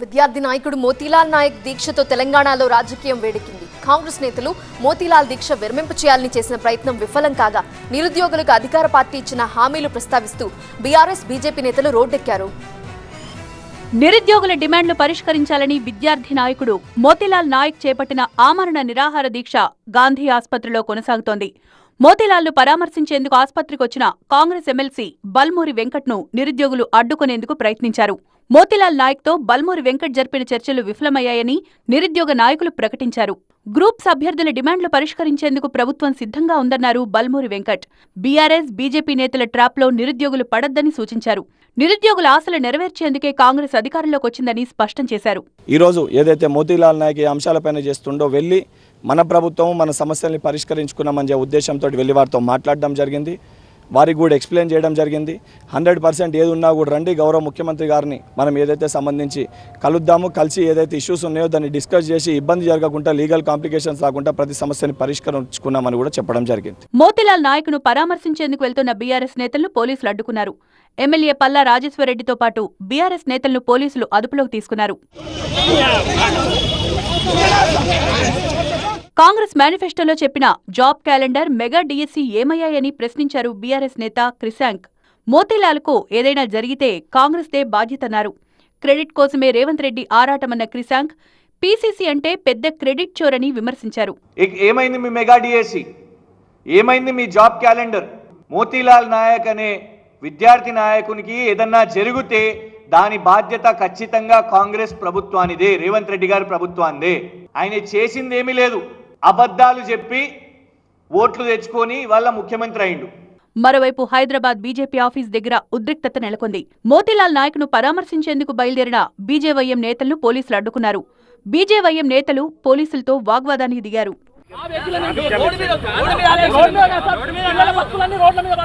విద్యార్థి నాయకుడు మోతీలాల్ నాయక్ దీక్షతో తెలంగాణలో రాజకీయం వేడెక్కింది. కాంగ్రెస్ నేతలు మోతీలాల్ దీక్ష విరమింపు చేయాలని చేసిన ప్రయత్నం విఫలం కాగా నిరుద్యోగులకు అధికార పార్టీ ఇచ్చిన హామీలు ప్రస్తావిస్తూ బీఆర్ఎస్ బీజేపీ నేతలు రోడ్డెక్కారు. నిరుద్యోగుల డిమాండ్లు పరిష్కరించాలని విద్యార్థి నాయకుడు మోతీలాల్ నాయక్ చేపట్టిన ఆమరణ నిరాహార దీక్ష గాంధీ ఆసుపత్రిలో కొనసాగుతోంది. మోతీలాల్ను పరామర్శించేందుకు ఆసుపత్రికి వచ్చిన కాంగ్రెస్ ఎమ్మెల్సీ బల్మూరి వెంకట్ను నిరుద్యోగులు అడ్డుకునేందుకు ప్రయత్నించారు. మోతీలాల్ నాయక్తో బల్మూరి వెంకట్ జరిపిన చర్చలు విఫలమయ్యాయని నిరుద్యోగ నాయకులు ప్రకటించారు. గ్రూప్స్ అభ్యర్థుల డిమాండ్లు పరిష్కరించేందుకు ప్రభుత్వం సిద్ధంగా ఉందన్నారు బల్మూరి వెంకట్. బీఆర్ఎస్ బీజేపీ నేతల ట్రాప్లో నిరుద్యోగులు పడొద్దని సూచించారు. నిరుద్యోగుల ఆశలు నెరవేర్చేందుకే కాంగ్రెస్ అధికారంలోకి వచ్చిందని స్పష్టం చేశారు. ఈరోజు ఏదైతే మోతీలాల్ నాయక్ ఈ అంశాలపైన చేస్తుండో వెళ్ళి మన ప్రభుత్వం మన సమస్యల్ని పరిష్కరించుకున్నామని ఉద్దేశంతో వెళ్ళి వారితో మాట్లాడడం జరిగింది. వారికి కూడా ఎక్స్ప్లెయిన్ చేయడం జరిగింది. హండ్రెడ్ పర్సెంట్ ఏది ఉన్నా కూడా రండి గౌరవ ముఖ్యమంత్రి గారిని మనం ఏదైతే సంబంధించి కలుద్దాము కలిసి ఏదైతే ఇష్యూస్ ఉన్నాయో దాన్ని డిస్కస్ చేసి ఇబ్బంది జరగకుండా లీగల్ కాంప్లికేషన్స్ రాకుండా ప్రతి సమస్యని పరిష్కరించుకున్నామని కూడా చెప్పడం జరిగింది. మోతీలాల్ నాయకును పరామర్శించేందుకు వెళ్తున్న బీఆర్ఎస్ నేతలను పోలీసులు అడ్డుకున్నారు. ఎమ్మెల్యే పల్లా రాజేశ్వరరెడ్డితో పాటు బీఆర్ఎస్ నేతలను పోలీసులు అదుపులోకి తీసుకున్నారు. కాంగ్రెస్ మేనిఫెస్టోలో చెప్పిన జాబ్ క్యాలెండర్ మెగా డిఎస్సీ ఏమయ్యాయని ప్రశ్నించారు బీఆర్ఎస్ నేత క్రిశాంక్. మోతీలాల్కు ఏదైనా జరిగితే కాంగ్రెస్దే బాధ్యతన్నారు. క్రెడిట్ కోసమే రేవంత్ రెడ్డి ఆరాటమన్న క్రిశాంక్ పీసీసీ అంటే పెద్ద క్రెడిట్ చోరని విమర్శించారు. ఏమైంది మీ మెగా డిఎస్సి? ఏమైంది మీ జాబ్ క్యాలెండర్? మోతీలాల్ నాయక్ అనే విద్యార్థి నాయకునికి ఏదన్నా జరిగితే దాని బాధ్యత ఖచ్చితంగా కాంగ్రెస్ ప్రభుత్వానిదే రేవంత్ రెడ్డి గారి ప్రభుత్వానిదే. ఆయన చేసింది ఏమీ లేదు. అబద్ధాలు చెప్పి ఓట్లు తెచ్చుకొని వాళ్ళ ముఖ్యమంత్రి అయిండు మరోవైపు హైదరాబాద్ బీజేపీ ఆఫీస్ దగ్గర ఉద్రిక్తత నెలకొంది మోతీలాల్ నాయక్ను పరామర్శించేందుకు బయలుదేరిన బీజేవైఎం నేతలను పోలీసులు అడ్డుకున్నారు బీజేవైఎం నేతలు పోలీసులతో వాగ్వాదానికి దిగారు రోడ్ల మీద